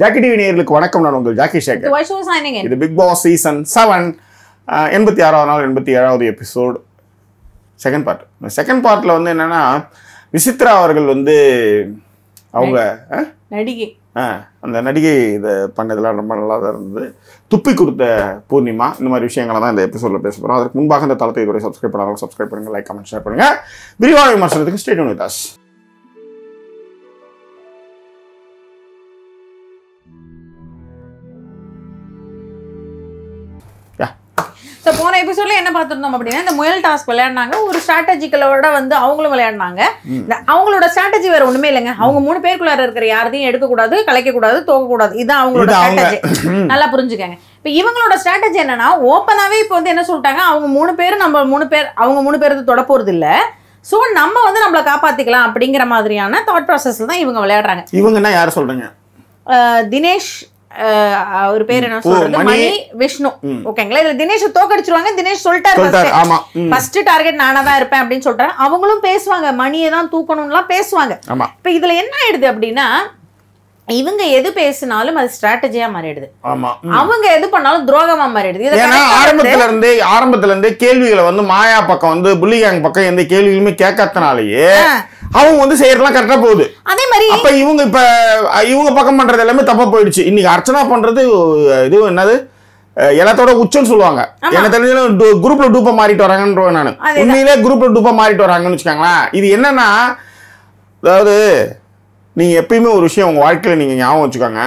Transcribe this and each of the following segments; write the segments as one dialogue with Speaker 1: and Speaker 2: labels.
Speaker 1: Jackie TV நேயர்களுக்கு வணக்கம். நான் உங்கள் ஜாக்கி சேகர்? இது பிக் பாஸ் சீசன் செவன் எண்பத்தி ஆறாவது நாள் எண்பத்தி ஏழாவது எபிசோட் செகண்ட் பார்ட் இந்த செகண்ட் பார்ட்டில் வந்து என்னன்னா விசித்ரா அவர்கள் வந்து அவங்க?
Speaker 2: நடிகை.
Speaker 1: அந்த நடிகை இதை பண்ணதெல்லாம் ரொம்ப நல்லா தான் இருந்தது. துப்பி கொடுத்த பூர்ணிமா இந்த மாதிரி விஷயங்களை தான் இந்த எபிசோடில் பேச போகிறோம் அதற்கு முன்பாக இந்த தளத்தை இதுவரை சப்ஸ்கிரைப் பண்ணாலும் சப்ஸ்கிரைப் பண்ணுங்க லைக் கமெண்ட் ஷேர் பண்ணுங்க. விரிவான விமர்சனத்துக்கு ஸ்டேட் வித்
Speaker 2: ஸோ போன எபிசோட்ல என்ன பார்த்துருந்தோம் அப்படின்னா இந்த முயல் டாஸ்க் விளையாடினாங்க. ஒரு ஸ்ட்ராட்டஜிக்கலோட வந்து அவங்களும் விளையாடினாங்க. அவங்களோட ஸ்ட்ராட்டஜி வேற ஒண்ணுமே இல்லைங்க. அவங்க மூணு பேருக்குள்ளார இருக்கிற யாரையும் எடுக்கக்கூடாது கலைக்கக்கூடாது தோக்கக்கூடாது இதுதான் அவங்களோட. ஸ்ட்ராட்டஜி நல்லா புரிஞ்சுக்கங்க. இப்போ இவங்களோட ஸ்ட்ராட்டஜி என்னன்னா ஓப்பனாவே இப்போ வந்து என்ன சொல்லிட்டாங்க? அவங்க மூணு பேர் நம்ம மூணு பேர் அவங்க மூணு பேர் தொட போறது இல்ல ஸோ நம்ம வந்து நம்மளை காப்பாத்திக்கலாம் அப்படிங்கிற மாதிரியான தாட் ப்ராசஸ்ல தான் இவங்க விளையாடுறாங்க.
Speaker 1: இவங்கன்னா யார் சொல்றீங்க?
Speaker 2: அஹ் தினேஷ் அவர் பேர் என்ன சொல்றது
Speaker 1: மணி.
Speaker 2: விஷ்ணு. ஓகேங்களா? இதுல தினேஷ் தோக்கடிச்சிருவாங்க தினேஷ் சொல்லிட்டாரு ஃபர்ஸ்ட் டார்கெட் நானா தான் இருப்பேன் அப்படின்னு சொல்லிட்டாரு. அவங்களும் பேசுவாங்க மணியை தான் தூக்கணும்லாம் பேசுவாங்க. இப்போ இதுல என்ன ஆயிடுது அப்படின்னா இவங்க எது பேசினாலும் அது ஸ்ட்ராட்டஜியா மாறிடுது.
Speaker 1: ஆமா.
Speaker 2: அவங்க எது பண்ணாலும் துரோகமா மாறிடுது.
Speaker 1: ஏன்னா ஆரம்பத்துல இருந்தே ஆரம்பத்துல இருந்தே கேள்விகளை வந்து மாயா பக்கம் வந்து புள்ளிகாங் பக்கம் எந்த கேள்விகளுமே கேட்காதனாலேயே அவங்க வந்து செய்யறதுலாம் கரெக்டா போகுது.
Speaker 2: அதே மாதிரி
Speaker 1: அப்ப இவங்க இப்ப இவங்க பக்கம் பண்றது எல்லாமே தப்பா போயிடுச்சு. இன்னைக்கு அர்ச்சனா பண்றது இது என்னது? எல்லாத்தோட உச்சம்னு சொல்லுவாங்க. எனக்கு தெரிஞ்ச குரூப்ல டூப்பா மாறிட்டு வராங்கன்ற நான். உண்மையிலே குரூப்ல டூப்பா மாறிட்டு வராங்கன்னு வச்சுக்கோங்களேன். இது என்னன்னா அதாவது நீங்க எப்பயுமே ஒரு விஷயம் உங்க வாழ்க்கையில நீங்க ஞாபகம் வச்சுக்கோங்க.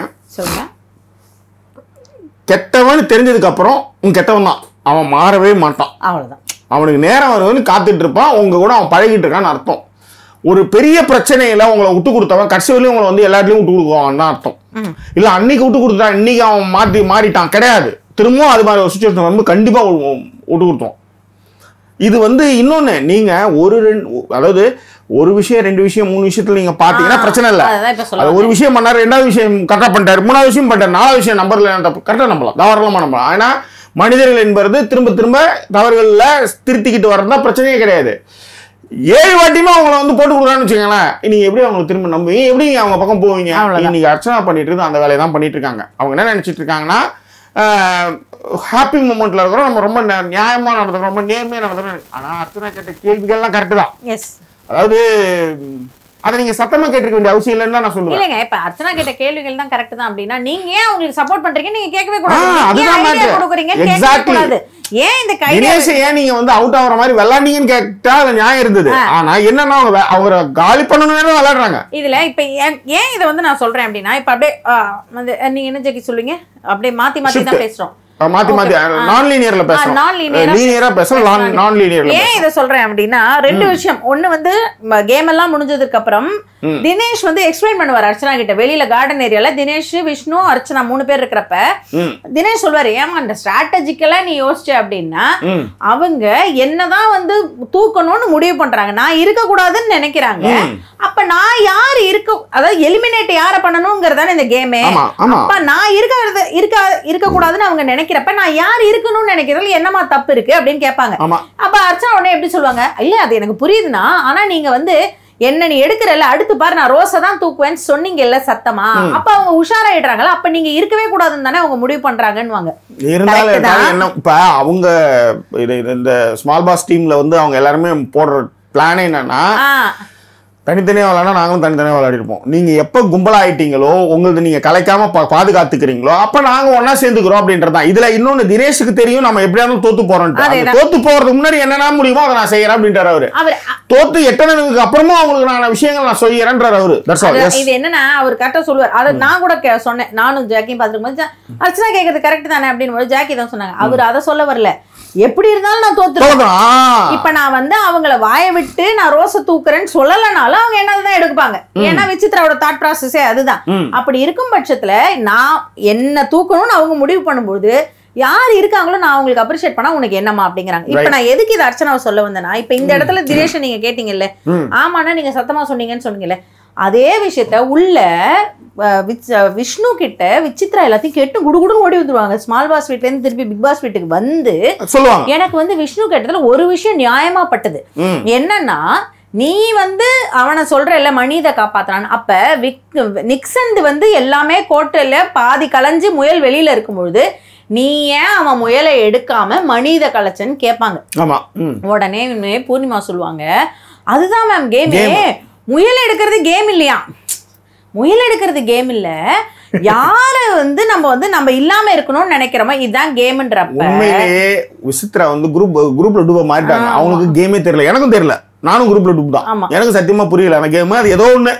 Speaker 1: கெட்டவன் தெரிஞ்சதுக்கு அப்புறம் உன் கெட்டவன் தான். அவன் மாறவே மாட்டான்.
Speaker 2: அவ்வளவுதான்.
Speaker 1: அவனுக்கு நேரம் வருதுன்னு காத்துட்டு இருப்பான். உங்க கூட அவன் பழகிட்டு இருக்கான்னு அர்த்தம். ஒரு பெரிய பிரச்சனையில உங்களை விட்டு கொடுத்தவன் கடைசி வரையும் உங்களை வந்து எல்லாத்துலயும் விட்டு கொடுக்குவான் தான் அர்த்தம். இல்ல அன்னைக்கு விட்டு கொடுத்தான் இன்னைக்கு அவன் மாற்றி மாறிட்டான். கிடையாது. திரும்பவும் அது மாதிரி ஒரு சுச்சுவேஷன் வரும்போது கண்டிப்பா வி- விட்டு கொடுத்தோம் இது வந்து இன்னொன்னு நீங்க ஒரு ரெண்டு அதாவது ஒரு விஷயம் ரெண்டு விஷயம் மூணு விஷயத்துல நீங்க பாத்தீங்கன்னா பிரச்சனை இல்ல. ஒரு விஷயம் பண்ணாரு ரெண்டாவது விஷயம் கரெக்டா பண்ணிட்டாரு மூணாவது விஷயம் பண்ணிட்டாரு நாலாவது விஷயம் நம்பர்ல கரெக்டா நம்பலாம் தாராளமா நம்பலாம். ஆனா மனிதர்கள் என்பது திரும்ப திரும்ப தவறுகள்ல திருத்திக்கிட்டு வர்றதா பிரச்சனையே கிடையாது. ஏழு வாட்டியுமே அவங்கள வந்து போட்டு கொடுக்குறான்னு வச்சுக்கோங்களேன். நீங்க எப்படி அவங்களை திரும்ப நம்புவீங்க எப்படி அவங்க பக்கம் போவீங்க. இன்னைக்கு அர்ச்சனா பண்ணிட்டு இருக்கு அந்த வேலையை தான் பண்ணிட்டு இருக்காங்க. அவங்க என்ன நினைச்சிட்டு இருக்காங்கன்னா ஹாப்பி மூமெண்ட்ல இருக்கிறோம். நம்ம ரொம்ப நியாயமா நடந்துக்கிறோம் ரொம்ப நேர்மையா நடந்துக்கிறோம் ஆனா அர்ச்சனா கேட்ட கேள்விகள்லாம் கரெக்டு தான்.
Speaker 2: எஸ்
Speaker 1: அதாவது அதை நீங்க சத்தமா கேட்டிருக்க வேண்டிய அவசியம் இல்லைன்னு நான் சொல்லுவேன்.
Speaker 2: இல்லைங்க இப்ப அர்ச்சனா கேட்ட கேள்விகள் தான் கரெக்ட் தான் அப்படின்னா நீங்க ஏன் அவங்களுக்கு சப்போர்ட் பண்றீங்க நீங்க கேட்கவே கூடாது.
Speaker 1: அதுதான்.
Speaker 2: கொடுக்குறீங்க ஏன் இந்த
Speaker 1: தினேஷ் ஏன் நீங்க வந்து அவுட் ஆகுற மாதிரி விளையாண்டீங்கன்னு கேட்டா அது நியாயம் இருந்தது. ஆனா என்னன்னா அவங்க அவரை காலி பண்ணணும்னு விளையாடுறாங்க.
Speaker 2: இதுல இப்ப ஏன் ஏன் இதை வந்து நான் சொல்றேன் அப்படின்னா இப்ப அப்படியே நீங்க என்ன ஜெகி சொல்லுங்க அப்படியே மாத்தி மாத்தி தான் பேசுறோம்.
Speaker 1: மாத்தி மாத்தி. நான் லீனியர்ல பேசுறோம்
Speaker 2: non-linear ஆ
Speaker 1: லீனியரா பேசுறோம் நான் லீனியர்ல
Speaker 2: ஏன் இதை சொல்றேன் அப்படின்னா ரெண்டு விஷயம். ஒண்ணு வந்து கேம் எல்லாம் முடிஞ்சதுக்கு அப்புறம் தினேஷ் வந்து எக்ஸ்பிளைன் பண்ணுவார் அர்ச்சனா கிட்ட. வெளியில கார்டன் ஏரியால தினேஷ் விஷ்ணு அர்ச்சனா மூணு பேர் இருக்கிறப்ப. தினேஷ் சொல்வாரு ஏமா அந்த ஸ்ட்ராட்டஜிக்கலா நீ யோசிச்ச அப்படின்னா. அவங்க என்னதான் வந்து தூக்கணும்னு முடிவு பண்றாங்க. நான் இருக்க கூடாதுன்னு நினைக்கிறாங்க அப்ப நான் யார் இருக்க அதாவது எலிமினேட் யார பண்ணணுங்கிறதான இந்த கேமே அப்ப நான் இருக்கிறது இருக்க இருக்க கூடாதுன்னு அவங்க நினைக்கிறப்ப நான் யார் இருக்கணும்னு நினைக்கிறதுல என்னமா தப்பு இருக்கு அப்படின்னு கேட்பாங்க.
Speaker 1: ஆமா.
Speaker 2: அப்ப அர்ச்சனா உடனே எப்படி சொல்லுவாங்க? இல்ல அது எனக்கு புரியுதுன்னா ஆனா நீங்க வந்து என்ன நீ எடுக்கிறல்ல அடுத்து பாரு நான் ரோஸை தான் தூக்குவேன்னு சொன்னீங்கல்ல சத்தமா? அப்ப அவங்க உஷாராயிடுறாங்கல்ல அப்ப நீங்க இருக்கவே கூடாதுன்னு தானே அவங்க முடிவு பண்றாங்கன்னு
Speaker 1: இருந்தாலும் இப்ப அவங்க இந்த ஸ்மால் பாஸ் டீம்ல வந்து அவங்க எல்லாருமே போடுற பிளானே என்னன்னா தனித்தனியாக விளையாடா நாங்களும் தனித்தனியாக விளையாடிருப்போம். நீங்கள் எப்போ கும்பலாயிட்டீங்களோ உங்களது நீங்கள் கலைக்காம பா பாதுகாத்துக்கிறீங்களோ அப்போ நாங்கள் ஒன்றா சேர்ந்துக்கிறோம் அப்படின்றது தான் இதில் இன்னொன்று தினேஷுக்கு தெரியும் நம்ம எப்படியா இருந்தாலும் தோத்து போகிறோம். தோத்து போகிறதுக்கு முன்னாடி என்னென்ன முடியுமோ அதை நான் செய்கிறேன் அப்படின்றார் அவரு. தோத்து எட்டனதுக்கு அப்புறமும் அவங்களுக்கு நான் விஷயங்கள் நான் செய்யறேன்றார் அவரு. தட்ஸ் ஆல்
Speaker 2: இது என்னன்னா அவர் கரெக்டா சொல்லுவார். அதை நான் கூட சொன்னேன். நானும் ஜாக்கியும் பார்த்துருக்கும் போது அர்ச்சனா கேட்கறது கரெக்ட் தானே அப்படின்னு ஜாக்கி தான் சொன்னாங்க. அவர் அதை சொல்ல வரல. எப்படி இருந்தாலும் நான் தோத்துருவேன். இப்ப நான் வந்து அவங்கள வாய விட்டு நான் ரோஸை தூக்குறேன்னு சொல்லலைனாலும் அவங்க என்னதுதான் எடுப்பாங்க. ஏன்னா விசித்ராவோட தாட் ப்ராசஸே அதுதான். அப்படி இருக்கும் பட்சத்துல நான் என்ன தூக்கணும்னு அவங்க முடிவு பண்ணும்போது யார் இருக்காங்களோ நான் அவங்களுக்கு அப்ரிஷியேட் பண்ணா உனக்கு என்னமா அப்படிங்கிறாங்க. இப்ப. நான் எதுக்கு இது அர்ச்சனாவை சொல்ல வந்தேன்னா இப்ப இந்த இடத்துல தினேஷ் நீங்க கேட்டீங்கல்ல. ஆமாண்ணா நீங்க சத்தமா சொன்னீங்கன்னு சொன்னீங்கல்ல அதே விஷயத்த உள்ள விஷ்ணு கிட்ட விசித்ரா எல்லாத்தையும் கேட்டு குடுகுடுன்னு ஓடி வந்துருவாங்க. ஸ்மால் பாஸ் வீட்ல இருந்து திருப்பி பிக் பாஸ் வீட்டுக்கு வந்து எனக்கு வந்து விஷ்ணு கேட்டதுல ஒரு விஷயம் நியாயமா பட்டது. என்னன்னா நீ வந்து அவனை சொல்ற இல்ல மனித காப்பாத்துறான்னு. அப்ப விக் நிக்சன் வந்து எல்லாமே கோட்டையில பாதி கலைஞ்சு முயல் வெளியில இருக்கும்பொழுது நீ ஏன் அவன் முயலை எடுக்காம மனித கலைச்சன்னு கேட்பாங்க. உடனே பூர்ணிமா சொல்லுவாங்க அதுதான் மேம் கேமே முயல் எடுக்கிறது கேம் இல்லையா? முயல் எடுக்கிறது கேம் இல்ல. யார வந்து நம்ம வந்து நம்ம இல்லாம இருக்கணும்னு நினைக்கிறோமோ இதுதான் கேம்ன்றப்ப
Speaker 1: உண்மையிலேயே விசித்ரா வந்து குரூப் குரூப்ல டூப மாறிட்டாங்க. அவங்களுக்கு கேமே தெரியல. எனக்கும் தெரியல. நானும் குரூப்ல டூப் தான். எனக்கு சத்தியமா புரியல. அந்த கேம் அது ஏதோ ஒண்ணு.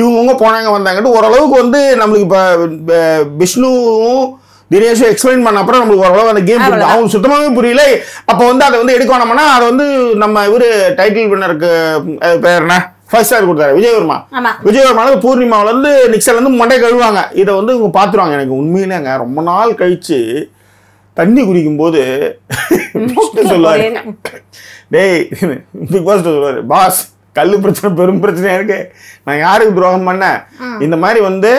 Speaker 1: இவங்க போனாங்க வந்தாங்கட்டு ஓரளவுக்கு வந்து நம்மளுக்கு இப்ப விஷ்ணுவும் தினேஷும் எக்ஸ்பிளைன் பண்ண அப்புறம் நம்மளுக்கு ஓரளவு அந்த கேம்
Speaker 2: அவ்வளவுதான்.
Speaker 1: அவங்க சுத்தமாவே புரியல. அப்ப வந்து அதை வந்து எடுக்க வேணாம்னா அதை வந்து நம்ம இவரு டைட்டில் வின்னருக்கு பேர் என்ன? ஃபர்ஸ்ட் ஸ்டார் கொடுத்தாரு. விஜயவர்மா. விஜயவர்மால பூர்ணிமாவுல இருந்து நிக்சன்ல இருந்து மண்டை கழுவாங்க. இதை வந்து இவங்க பாத்துருவாங்க எனக்கு. உண்மையிலேங்க ரொம்ப நாள் கழிச்சு தண்ணி குடிக்கும் போது சொல்லுவாரு. டேய் பிக் பாஸ் சொல்லுவாரு. பாஸ் கல்லு பிரச்சனை பெரும் பிரச்சனையா இருக்கு. நான் யாருக்கு துரோகம் பண்ணேன்? இந்த மாதிரி வந்து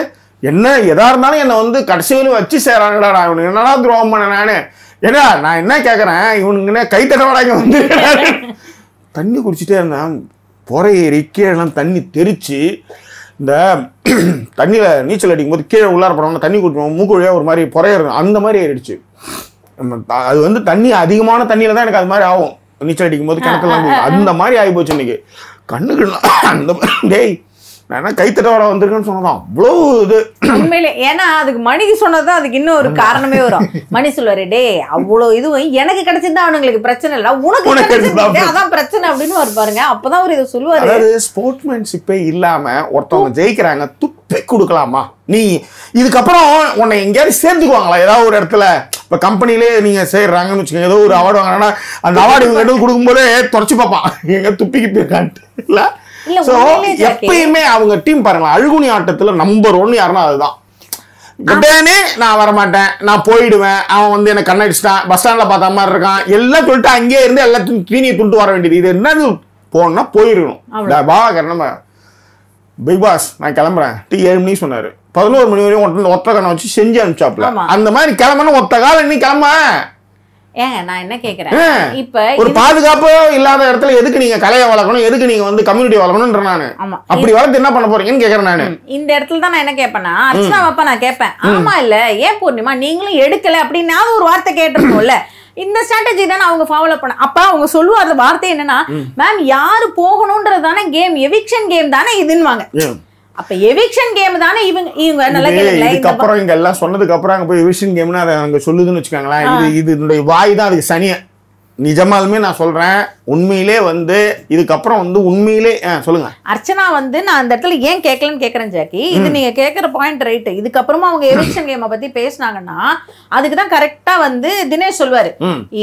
Speaker 1: என்ன எதா இருந்தாலும் என்னை வந்து கடைசி வரையும் வச்சு சேராங்கடா நான் இவனுக்கு என்னடா துரோகம் பண்ணேன் நானு? ஏன்னா நான் என்ன கேட்கறேன் இவனுக்கு என்ன கை தடவடாங்க வந்து? தண்ணி குடிச்சிட்டே இருந்தேன். புறையேறி ஏறி தண்ணி தெரித்து இந்த தண்ணியில் நீச்சல் அடிக்கும்போது கீழே உள்ளார போனோம்னா தண்ணி குடிப்போம். மூக்கு வழியாக ஒரு மாதிரி பொறையிடும் அந்த மாதிரி ஏறிடுச்சு நம்ம அது வந்து தண்ணி அதிகமான தண்ணியில் தான் எனக்கு அது மாதிரி ஆகும். நீச்சல் அடிக்கும் போது கிணத்துலாம் அந்த மாதிரி ஆகி போச்சு இன்னைக்கு. கண்ணுக்கு அந்த மாதிரி டேய் நான் என்ன கைத்தட்டோட வந்திருக்கேன்னு சொன்னதான். அவ்வளோ இது.
Speaker 2: உண்மையிலே ஏன்னா அதுக்கு மணிக்கு சொன்னதுதான் அதுக்கு இன்னும் ஒரு காரணமே வரும். மணி சொல்லுவாரு டே அவ்வளவு இதுவும் எனக்கு கிடைச்சிருந்தா அவனுங்களுக்கு பிரச்சனை இல்ல. உனக்கு கிடைச்சிருந்தா அதான் பிரச்சனை அப்படின்னு ஒரு பாருங்க. அப்பதான் அவர் இதை சொல்லுவாரு.
Speaker 1: அதாவது ஸ்போர்ட்ஸ்மேன்ஷிப்பே இல்லாம ஒருத்தவங்க ஜெயிக்கிறாங்க துப்பி கொடுக்கலாமா? நீ இதுக்கப்புறம் உன்னை எங்கேயாவது சேர்த்துக்குவாங்களா ஏதாவது ஒரு இடத்துல. இப்ப கம்பெனிலே நீங்க சேர்றாங்கன்னு வச்சுக்கோங்க ஏதோ ஒரு அவார்டு வாங்கினா அந்த அவார்டு இவங்க எடுத்து கொடுக்கும்போதே தொடச்சு பார்ப்பான். எங்க துப்பிக்கிட்டு இருக்கான்ட்டு. இல்ல? எப்பயுமே அவங்க டீம் பாருங்களேன் அழுகுனி ஆட்டத்துல நம்பர் ஒன் யாருன்னா அதுதான். உடனே நான் வரமாட்டேன் நான் போயிடுவேன் அவன் வந்து எனக்கு கண்ணடிச்சிட்டான் பஸ் ஸ்டாண்ட்ல பார்த்த மாதிரி இருக்கான் எல்லாம் சொல்லிட்டு அங்கேயே இருந்து எல்லாத்தையும் தீனியை துண்டு வர வேண்டியது. இது என்னது? போனா
Speaker 2: அவ்வளவு.
Speaker 1: பாவா நம்ம பிக் பாஸ் நான் கிளம்புறேன். டீ ஏழு மணிக்கு சொன்னாரு. பதினோரு மணி வரையும் ஒத்த கண்ணை வச்சு செஞ்சு அனுப்பிச்சாப்ல. அந்த மாதிரி கிளம்பணும் ஒத்த காலம் நீ கிளம்ப.
Speaker 2: ஏங்க நான் என்ன கேக்குறேன்?
Speaker 1: ஆ.
Speaker 2: இப்ப
Speaker 1: ஒரு பாதுகாப்பு இல்லாத இடத்துல எதுக்கு நீங்க கலையை வளர்க்கணும்? எதுக்கு நீங்க வந்து கம்யூனிட்டி வளர்க்கணும்ன்ற நானு.
Speaker 2: ஆமா.
Speaker 1: அப்படி வளர்த்து என்ன பண்ண போறீங்கன்னு கேக்குறேன் நானு.
Speaker 2: இந்த இடத்துல தான் நான் என்ன கேட்பேன்னா அர்ச்சனா அப்ப நான் கேட்பேன் ஆமா இல்ல ஏன் பூர்ணிமா நீங்களும் எடுக்கல அப்படின்னாவது ஒரு வார்த்தை கேட்டிருக்கோம்ல. இந்த ஸ்ட்ராட்டஜி தானே அவங்க ஃபாலோ பண்ண அப்ப அவங்க சொல்லுவார் வார்த்தை என்னன்னா மேம் யாரு போகணும்ன்றது தானே கேம் எவிக்ஷன் கேம் தானே இதுன்னுவாங்க.
Speaker 1: ஏன்?
Speaker 2: அப்ப எவிக்ஷன் கேம் தானே இவங்க இவங்க நல்லா
Speaker 1: இதுக்கப்புறம் இங்க எல்லாம் சொன்னதுக்கு அப்புறம் அங்க போய் விஷன் கேம்னு அதை அங்க சொல்லுதுன்னு வச்சுக்கோங்களேன். இது இது இதனுடைய வாய் தான் அதுக்கு சனிய நிஜமாலுமே நான் சொல்றேன் உண்மையிலே வந்து இதுக்கப்புறம் வந்து உண்மையிலே சொல்லுங்க.
Speaker 2: அர்ச்சனா வந்து நான் அந்த இடத்துல ஏன் கேட்கலன்னு கேட்கறேன் ஜாக்கி. இது நீங்க கேட்கற பாயிண்ட் ரைட் இதுக்கப்புறமா அவங்க எவிக்ஷன் கேமை பத்தி பேசுனாங்கன்னா அதுக்கு தான் கரெக்டா வந்து தினேஷ் சொல்வாரு.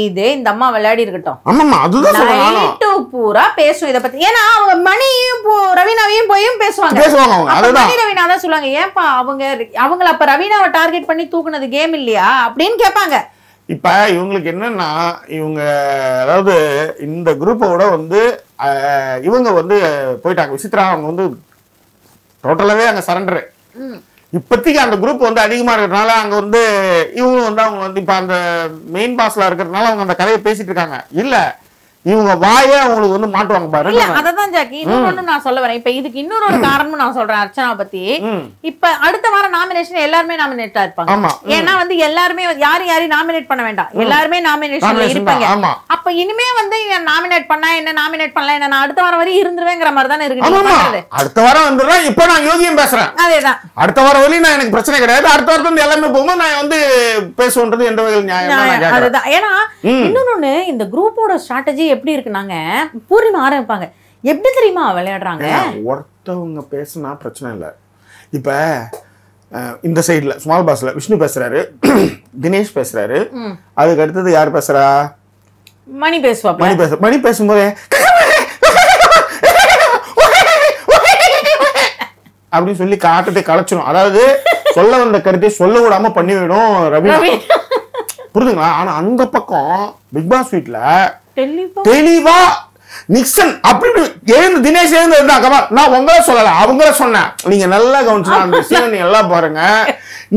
Speaker 2: இது இந்த அம்மா விளையாடி இருக்கட்டும்.
Speaker 1: ஆமாம்மா அதுதான்
Speaker 2: பூரா பேசும் இத பத்தி. ஏன்னா அவங்க மணியும் ரவீனாவையும் போயும் பேசுவாங்க.
Speaker 1: பேசுவாங்க
Speaker 2: மணி ரவீனா தான் சொல்லுவாங்க ஏன்பா அவங்க அவங்கள அப்ப ரவீனாவை டார்கெட் பண்ணி தூக்குனது கேம் இல்லையா? அப்படின்னு கேட்பாங்க.
Speaker 1: இப்ப இவங்களுக்கு என்னன்னா இவங்க அதாவது இந்த குரூப்போட வந்து இவங்க வந்து போயிட்டாங்க. விசித்ரா அவங்க வந்து டோட்டலாவே அங்க சரண்டரு இப்போதைக்கு அந்த குரூப் வந்து அதிகமா இருக்கிறதுனால அங்க வந்து இவங்களும் வந்து அவங்க வந்து இப்ப அந்த மெயின் பாஸ்ல இருக்கிறதுனால அவங்க அந்த கதையை பேசிட்டு இருக்காங்க. இல்ல இவங்க வாயே அவங்களுக்கு வந்து மாட்டுவாங்க
Speaker 2: இல்ல
Speaker 1: பாருங்க
Speaker 2: அததான் ஜாக்கி. இன்னொன்னு நான் சொல்ல வரேன். இப்ப இதுக்கு இன்னொரு ஒரு காரணமும் நான் சொல்றேன் அர்ச்சனா பத்தி. இப்ப அடுத்த வாரம் நாமினேஷன் எல்லாருமே நாமினேட்டா இருப்பாங்க. ஏன்னா வந்து எல்லாருமே யாரும் யாரையும் நாமினேட் பண்ண வேண்டாம். எல்லாருமே நாமினேஷன்ல இருப்பாங்க. அப்ப இனிமே வந்து நாமினேட் பண்ணா என்ன நாமினேட் பண்ணலாம் என்ன நான் அடுத்த வாரம் வரையும் இருந்துருவேங்கிற மாதிரி தானே இருக்கு.
Speaker 1: அடுத்த வாரம் வந்துடுறேன் இப்போ நான் யோகியம் பேசுறேன்.
Speaker 2: அதேதான்.
Speaker 1: அடுத்த வாரம் வரையும் நான் எனக்கு பிரச்சனை கிடையாது. அடுத்த வாரத்துல இருந்து எல்லாமே போகும்போது நான் வந்து பேசுன்றது எந்த வகையில் நியாயம்.
Speaker 2: அதுதான். ஏன்னா. இன்னொன்னு இந்த குரூப்போட ஸ்ட்ராட்டஜி எப்படி இருக்குனாங்க பூர்ணிமா ஆரம்பிப்பாங்க எப்படி தெரியுமா விளையாடுறாங்க?
Speaker 1: ஒருத்தவங்க பேசுனா பிரச்சனை இல்லை. இப்போ இந்த சைடில் ஸ்மால் பாஸ்ல விஷ்ணு பேசுறாரு தினேஷ் பேசுறாரு. அதுக்கு அடுத்தது யார் பேசுறா?
Speaker 2: மணி பேசுவாப்ல.
Speaker 1: மணி பேச மணி பேசும்போதே அப்படின்னு சொல்லி காட்டத்தை கலைச்சிடும் அதாவது சொல்ல வந்த கருத்தை சொல்ல விடாம பண்ணி விடும் ரவி.
Speaker 2: ரவி.
Speaker 1: புரியுதுங்களா ஆனா அந்த பக்கம் பிக் பாஸ் வீட்ல
Speaker 2: தெளிவா
Speaker 1: தெளிவா நிக்சன் அப்படி எழுந்து தினேஷ் எழுந்து இருந்தாக்கமா நான் உங்கள சொல்லல அவங்கள சொன்னேன். நீங்க நல்லா கவனிச்சா அந்த சீன் நீங்க எல்லாம் பாருங்க.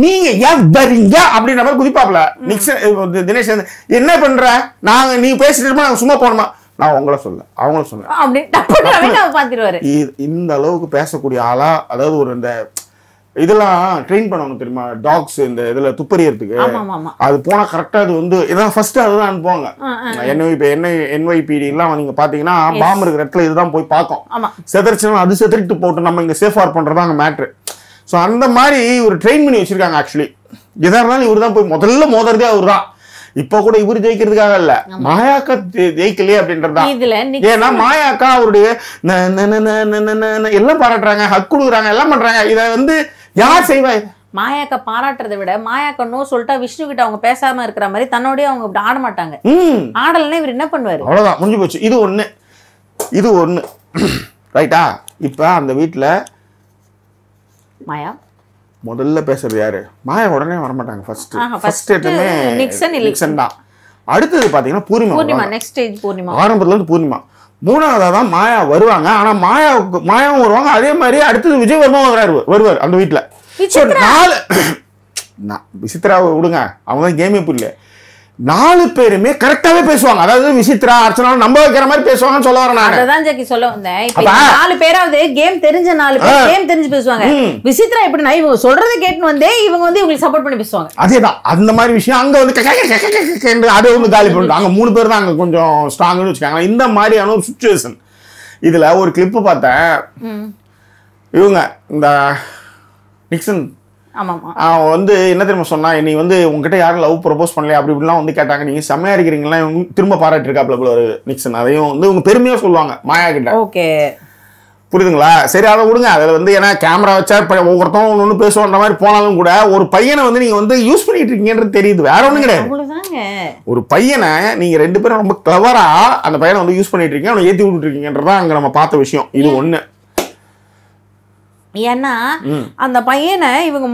Speaker 1: நீங்க ஏன் வரீங்க? அப்படின்ற மாதிரி குதிப்பாப்ல. நிக்சன் தினேஷ் என்ன பண்ற? நாங்க நீ பேசிட்டு இருப்போம் நாங்க சும்மா போனோமா நான் உங்களை சொல்ல அவங்கள சொன்னேன். இந்த அளவுக்கு பேசக்கூடிய ஆளா அதாவது ஒரு இந்த இதெல்லாம் ட்ரெயின் பண்ணணும் தெரியுமா? டாக்ஸ் இந்த இதுல துப்பறியறதுக்கு. அது போனா கரெக்டா அது வந்து இதான் ஃபர்ஸ்ட் அதுதான் அனுப்புவாங்க என்ஐ என்ஐ என்ஒய்பிடி எல்லாம் நீங்க பாத்தீங்கன்னா பாம்பு இருக்கிற இடத்துல இதுதான் போய் பார்க்கும். செதறிச்சுனா அது செதறிட்டு போட்டு நம்ம இங்க சேஃப் பண்றது பண்றதா அங்க மேட்ரு ஸோ அந்த மாதிரி ஒரு ட்ரெயின் பண்ணி வச்சிருக்காங்க ஆக்சுவலி எதா இருந்தாலும் இவர் தான் போய் முதல்ல மோதுறதே அவர் தான் இப்ப கூட இவர் ஜெயிக்கிறதுக்காக இல்ல. மாயாக்கா ஜெயிக்கலையே
Speaker 2: அப்படின்றதுதான்.
Speaker 1: ஏன்னா மாயாக்கா அவருடைய எல்லாம் பாராட்டுறாங்க ஹக் கொடுக்குறாங்க எல்லாம் பண்றாங்க. இதை வந்து யார் செய்வா இதை?
Speaker 2: மாயாக்க பாராட்டுறதை விட மாயாக்க நோ சொல்லிட்டா விஷ்ணு கிட்ட அவங்க பேசாம இருக்கிற மாதிரி தன்னோடய அவங்க இப்படி ஆட மாட்டாங்க.
Speaker 1: ம்.
Speaker 2: ஆடலைன்னா இவர் என்ன பண்ணுவாரு?
Speaker 1: அவ்வளவுதான் முடிஞ்சு போச்சு. இது ஒண்ணு. இது ஒண்ணு. ரைட்டா? இப்ப அந்த வீட்ல
Speaker 2: மாயா?
Speaker 1: முதல்ல பேசுறது யாரு? மாயா உடனே வரமாட்டாங்க ஃபர்ஸ்ட் ஃபர்ஸ்ட் எடுத்துமே
Speaker 2: நிக்சன்
Speaker 1: தான். அடுத்தது பாத்தீங்கன்னா பூர்ணிமா.
Speaker 2: Next stage Purnima.
Speaker 1: ஆரம்பத்துல இருந்து பூர்ணிமா. மூணாவதா தான் மாயா வருவாங்க. ஆனா மாயா மாயாவும் வருவாங்க. அதே மாதிரி அடுத்தது விஜய் வர்மா வராரு வருவார் அந்த So,
Speaker 2: விசித்ரா?
Speaker 1: நாலு நான் விசித்ராவை விடுங்க. அவங்க தான் கேமே புரியல. நாலு பேருமே கரெக்டாவே பேசுவாங்க. அதாவது விசித்ரா அர்ச்சனா நம்ப வைக்கிற மாதிரி பேசுவாங்கன்னு சொல்ல வரேன் நான்.
Speaker 2: அததான் ஜாக்கி சொல்ல வந்தேன். இப்ப நாலு பேராவது கேம் தெரிஞ்ச நாலு பேர் கேம் தெரிஞ்சு பேசுவாங்க. விசித்ரா எப்படின்னா இவங்க சொல்றதை கேட்டு வந்தே இவங்க வந்து இவங்களுக்கு சப்போர்ட் பண்ணி பேசுவாங்க.
Speaker 1: அதேதான். அந்த மாதிரி விஷயம் அங்க வந்து அதை வந்து காலி பண்ணிட்டு அங்க மூணு பேர் தான் அங்க கொஞ்சம் ஸ்ட்ராங்னு வச்சுக்காங்க இந்த மாதிரியான ஒரு சுச்சுவேஷன் இதுல ஒரு கிளிப்பு பார்த்தேன். இவங்க இந்த நிக்சன் அவன் வந்து என்ன தெரியுமா சொன்னா நீ வந்து உங்ககிட்ட யாரும் லவ் ப்ரொபோஸ் பண்ணலையா? அப்படி இப்படிலாம் வந்து கேட்டாங்க. நீங்க செம்மையா இருக்கிறீங்களா திரும்ப பாராட்டி இருக்காப்ல போல ஒரு நிக்சன் அதையும் வந்து உங்க பெருமையா சொல்லுவாங்க மாயா கிட்ட.
Speaker 2: ஓகே.
Speaker 1: புரியுதுங்களா? சரி அதை விடுங்க. அதில் வந்து ஏன்னா கேமரா வச்சா இப்போ ஒவ்வொருத்தவங்க ஒன்று ஒன்று பேசுவோன்ற மாதிரி போனாலும் கூட ஒரு பையனை வந்து நீங்கள் வந்து யூஸ் பண்ணிட்டு இருக்கீங்கன்றது தெரியுது. வேற ஒன்றும் கிடையாது. ஒரு பையனை நீங்கள் ரெண்டு பேரும் ரொம்ப கிளவரா அந்த பையனை வந்து யூஸ் பண்ணிட்டு இருக்கீங்க அவனை ஏற்றி விட்டுட்டு இருக்கீங்கன்றது அங்கே நம்ம பார்த்த விஷயம். இது ஒன்று
Speaker 2: ஏன்னா அந்த பையனை இவங்க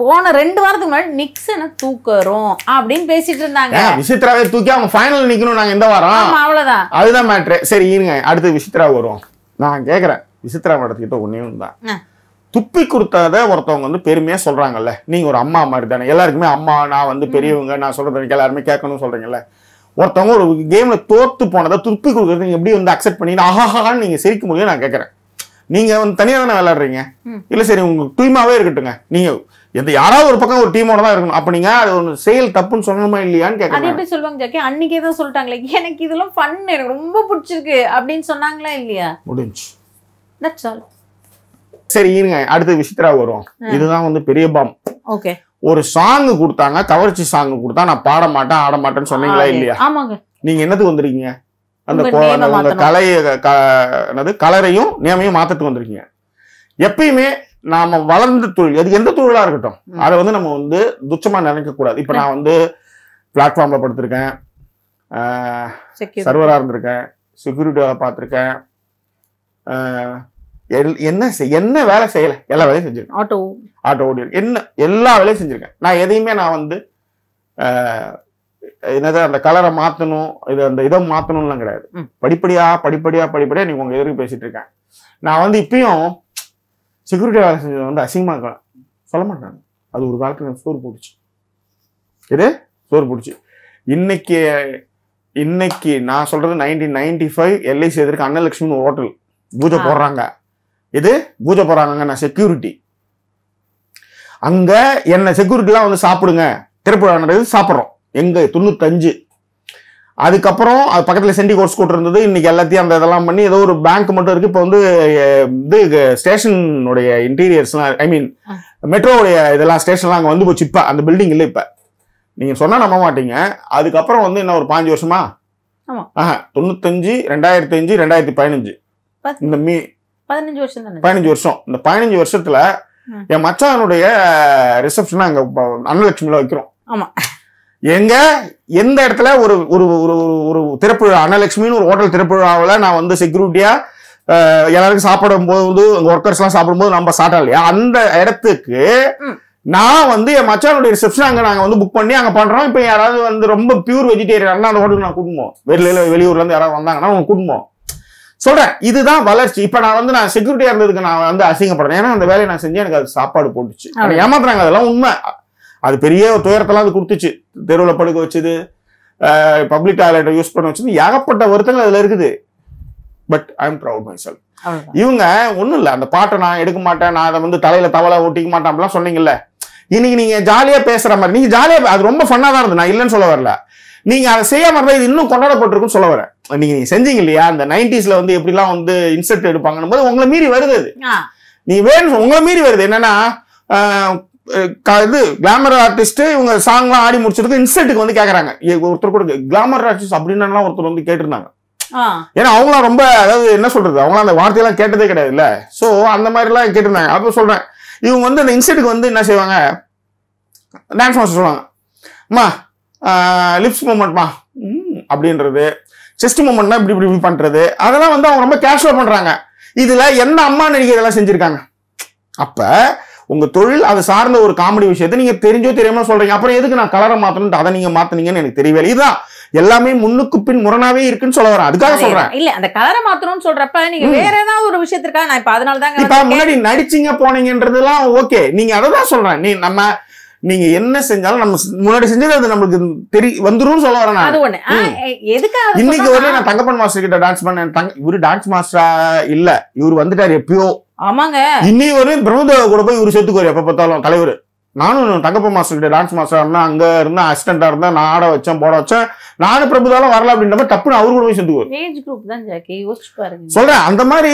Speaker 2: போன ரெண்டு வாரத்துக்கு முன்னாடி நிக்சனை தூக்குறோம் அப்படின்னு பேசிட்டு இருந்தாங்க.
Speaker 1: விசித்ராவே தூக்கி அவங்க ஃபைனல் நிற்கணும் நாங்கள் எந்த வாரம்?
Speaker 2: அவ்வளவுதான்.
Speaker 1: அதுதான் மேட்ரு சரி இருங்க. அடுத்து விசித்ரா வரும் நான் கேட்குறேன் விசித்ரா மேடத்துக்கிட்ட ஒன்று தான். துப்பி கொடுத்தத ஒருத்தவங்க வந்து பெருமையா சொல்றாங்கல்ல. நீங்க ஒரு அம்மா மாதிரி தானே. எல்லாருக்குமே அம்மா நான் வந்து பெரியவங்க நான் சொல்றது எல்லாருமே கேட்கணும்னு சொல்றீங்கல்ல. ஒருத்தவங்க ஒரு கேம்ல தோத்து போனதை துப்பி கொடுக்கறது நீங்க எப்படி வந்து அக்செப்ட் பண்ணி ஆஹாஹான்னு நீங்க சிரிக்க முடியும் நான் கேட்கறேன் நீங்க வந்து தனியா தானே விளையாடுறீங்க. இல்ல சரி உங்க டீமாவே இருக்கட்டுங்க. நீங்க எந்த யாராவது ஒரு பக்கம் ஒரு டீமோட தான் இருக்கணும். அப்ப நீங்க அது ஒரு செயல் தப்புன்னு சொல்லணுமா இல்லையான்னு
Speaker 2: அது
Speaker 1: கேட்கறேன்
Speaker 2: எப்படி சொல்லுவாங்க ஜாக்கி? அன்னைக்கே தான் சொல்லிட்டாங்களே. எனக்கு இதெல்லாம் ஃபன் எனக்கு ரொம்ப பிடிச்சிருக்கு அப்படின்னு சொன்னாங்களா இல்லையா?
Speaker 1: முடிஞ்சு.
Speaker 2: தட்ஸ் ஆல்
Speaker 1: சரி இருங்க. அடுத்து விசித்ரா வரும் இதுதான் வந்து பெரிய பாம்
Speaker 2: ஓகே
Speaker 1: ஒரு சாங் கொடுத்தாங்க கவர்ச்சி சாங் கொடுத்தா நான் பாட மாட்டேன் ஆட மாட்டேன்னு சொன்னீங்களா இல்லையா?
Speaker 2: ஆமாங்க.
Speaker 1: நீங்க என்னத்துக்கு வந்திருக்கீங்க? அந்த. கலையை என்னது கலரையும் நேமையும் மாத்தத்துக்கு வந்திருக்கீங்க. எப்பயுமே நாம வளர்ந்த தொழில் அது எந்த தொழிலா இருக்கட்டும் அதை வந்து நம்ம வந்து துச்சமா நினைக்க கூடாது. இப்ப நான் வந்து பிளாட்ஃபார்ம்ல படுத்திருக்கேன்.
Speaker 2: செக்யூர்
Speaker 1: சர்வரா இருந்திருக்கேன். செக்யூரிட்டி வேலை பார்த்திருக்கேன் என்ன என்ன வேலை செய்யல? எல்லா வேலையும் செஞ்சிருக்கேன்.
Speaker 2: ஆட்டோ
Speaker 1: ஆட்டோ ஓடி என்ன எல்லா வேலையும் செஞ்சிருக்கேன். நான் எதையுமே நான் வந்து என்னது அந்த கலரை மாற்றணும் இது அந்த இதை மாற்றணும்லாம் கிடையாது.
Speaker 2: ம்.
Speaker 1: படிப்படியா படிப்படியா படிப்படியா நீங்க உங்க எதிர்க்கு பேசிட்டு இருக்கேன். நான் வந்து இப்பயும் செக்யூரிட்டி வேலை செஞ்சது வந்து அசிங்கமா இருக்கலாம் சொல்ல மாட்டேன் அது ஒரு காலத்துல எனக்கு சோறு போட்டுச்சு. இது சோறு போட்டுச்சு. இன்னைக்கு இன்னைக்கு நான் சொல்றது நைன்டீன் நைன்டி ஃபைவ் எல்ஐசி எதிர்க்கு அன்னலட்சுமி ஒரு ஹோட்டல் பூஜை. போடுறாங்க. இது பூஜை போடுறாங்க நான் செக்யூரிட்டி அங்க என்ன செக்யூரிட்டிலாம் வந்து சாப்பிடுங்க. நடக்குது சாப்பிட்றோம். எங்க? தொண்ணூத்தஞ்சு. அதுக்கப்புறம் அது பக்கத்துல சென்டி கோர்ஸ் கூட்டு இருந்தது. இன்னைக்கு எல்லாத்தையும் அந்த இதெல்லாம் பண்ணி ஏதோ ஒரு பேங்க் மட்டும் இருக்கு. இப்போ வந்து இது ஸ்டேஷனுடைய இன்டீரியர்ஸ்லாம் ஐ மீன். மெட்ரோவுடைய இதெல்லாம் ஸ்டேஷன்லாம் அங்கே வந்து போச்சு. இப்போ அந்த பில்டிங் இல்லை இப்போ. நீங்க சொன்னா நம்ப மாட்டீங்க. அதுக்கப்புறம் வந்து என்ன ஒரு பாஞ்சு வருஷமா. ஆஹா தொண்ணூத்தஞ்சு ரெண்டாயிரத்தி அஞ்சு ரெண்டாயிரத்தி பதினஞ்சு. இந்த மீ
Speaker 2: பதினஞ்சு வருஷம் தானே?
Speaker 1: பதினஞ்சு வருஷம். இந்த பதினஞ்சு வருஷத்துல. என் மச்சானுடைய ரிசப்ஷன் அங்க அன்னலட்சுமியில வைக்கிறோம்.
Speaker 2: ஆமா.
Speaker 1: எங்க? எந்த இடத்துல? ஒரு ஒரு ஒரு ஒரு- ஒரு திறப்புழா அன்னலட்சுமின்னு ஒரு ஹோட்டல் திறப்புழாவில் நான் வந்து செக்யூரிட்டியா எல்லாருக்கும் சாப்பிடும் போது வந்து ஒர்க்கர்ஸ் எல்லாம் சாப்பிடும்போது நம்ம சாப்பிட்டோம் இல்லையா? அந்த இடத்துக்கு. நான் வந்து என் மச்சானுடைய ரிசப்ஷன் அங்க நாங்க வந்து புக் பண்ணி அங்க பண்றோம். இப்போ யாராவது வந்து ரொம்ப பியூர் வெஜிடேரியன் அந்த ஹோட்டலுக்கு நான் கூட்டுமோ வெளியில வெளியூர்ல இருந்து யாராவது வந்தாங்கன்னா அவங்க கூட்டுமோ சொல்றேன். இதுதான் வளர்ச்சி. இப்ப நான் வந்து நான் செக்யூரிட்டியா இருந்ததுக்கு நான் வந்து அசிங்கப்படுறேன். ஏன்னா அந்த வேலையை நான் செஞ்சேன் எனக்கு அது சாப்பாடு போட்டுச்சு. ஏமாத்துறாங்க. அதெல்லாம் உண்மை. அது பெரிய துயரத்தெல்லாம் அது கொடுத்துச்சு. தெருவில் படுக்க வச்சது பப்ளிக் டாய்லெட்டை யூஸ் பண்ண வச்சு ஏகப்பட்ட வருத்தங்கள் அதுல இருக்குது. But I am proud myself. இவங்க ஒண்ணும் இல்ல அந்த பாட்டை நான் எடுக்க மாட்டேன் நான் அதை வந்து தலையில தவளை ஒட்டிக்க மாட்டேன் அப்படிலாம் சொன்னீங்கல்ல. இன்னைக்கு நீங்க ஜாலியா பேசுற மாதிரி நீங்க ஜாலியா அது ரொம்ப ஃபன்னா தான் இருந்தது நான் இல்லைன்னு சொல்ல வரல. நீங்க அதை செய்யாம இருந்தா இது இன்னும் கொண்டாடப்பட்டிருக்குன்னு சொல்ல வரேன். நீங்க நீங்க செஞ்சீங்க இல்லையா அந்த நைன்டிஸ்ல வந்து எப்படிலாம் வந்து இன்செர்ட் எடுப்பாங்கன்னு போது உங்களை மீறி வருது அது. நீ வேணும் உங்களை மீறி வருது. என்னன்னா இது கிளாமர் ஆர்டிஸ்ட் இவங்க சாங்லாம் ஆடி முடிச்சிருக்கு இன்செர்ட்டுக்கு வந்து கேக்குறாங்க. ஏ, ஒருத்தர் கூட கிளாமர் ஆர்டிஸ்ட் அப்படின்னு ஒருத்தர் வந்து கேட்டிருந்தாங்க. ஏன்னா அவங்களாம் ரொம்ப அதாவது என்ன சொல்றது அவங்களாம் அந்த வார்த்தையெல்லாம் கேட்டதே கிடையாது இல்ல சோ அந்த மாதிரிலாம் கேட்டிருந்தாங்க. அப்போ சொல்றேன். இவங்க வந்து அந்த இன்ஸ்டெட்டுக்கு வந்து என்ன செய்வாங்க? டான்ஸ் மாஸ்டர் சொல்லுவாங்க. அம்மா லிப்ஸ் மூமெண்ட்மா அப்படின்றது. செஸ்ட் மூமெண்ட்னா இப்படி இப்படி இப்படி பண்றது. அதெல்லாம் வந்து அவங்க ரொம்ப கேஷுவல் பண்றாங்க. இதுல எந்த அம்மா நடிகை இதெல்லாம் செஞ்சிருக்காங்க. அப்ப உங்க தொழில் அது சார்ந்த ஒரு காமெடி விஷயத்தை நீங்க தெரிஞ்சோ தெரியாம சொல்றீங்க. அப்புறம் எதுக்கு நான் கலரை மாத்தணும் அதை நீங்க மாத்துனீங்கன்னு எனக்கு தெரியவே. இதுதான். எல்லாமே முன்னுக்கு பின் முரணாவே இருக்குன்னு சொல்ல வரேன். அதுக்காக சொல்றேன்.
Speaker 2: இல்ல அந்த கலரை மாத்தணும்னு சொல்றப்ப நீங்க. வேற ஏதாவது ஒரு விஷயத்திற்காக நான் இப்ப அதனால தாங்க
Speaker 1: இப்ப முன்னாடி நடிச்சீங்க போனீங்கன்றதெல்லாம் ஓகே நீங்க அதை தான் சொல்றேன். நீ நம்ம நீங்க என்ன செஞ்சாலும் நம்ம முன்னாடி செஞ்சது அது நம்மளுக்கு தெரி வந்துரும்னு சொல்ல வரேன் இன்னைக்கு வரையும் நான் தங்கப்பன் மாஸ்டர் கிட்ட டான்ஸ் பண்ணேன். தங்க இவரு டான்ஸ் மாஸ்டரா இல்ல. இவர் வந்துட்டாரு எப்பயோ.
Speaker 2: ஆமாங்க.
Speaker 1: இன்னி வரையும் பிரபுதேவ கூட போய் இவரு செத்துக்குவாரு எப்ப பார்த்தாலும் தலைவர். நானும் தங்கப்பன் மாஸ்டர் கிட்ட டான்ஸ் மாஸ்டரா இருந்தா அங்க இருந்தா அசிஸ்டண்டா இருந்தா நான் ஆட வச்சேன் போட வச்சேன். நானும் பிரபுதாலும் வரல அப்படின்ற மாதிரி டப்புன்னு அவரு கூட போய் செத்துக்குவாரு.
Speaker 2: ஏஜ் குரூப் தான் ஜாக்கி. யோசிச்சு பாருங்க.
Speaker 1: சொல்றேன். அந்த மாதிரி